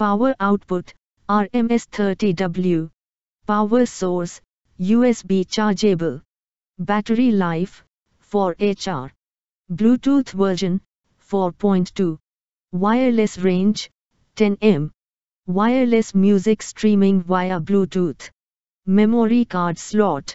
Power output, RMS30W. Power source, USB chargeable. Battery life, 4HR. Bluetooth version, 4.2. Wireless range, 10 m. Wireless music streaming via Bluetooth. Memory card slot.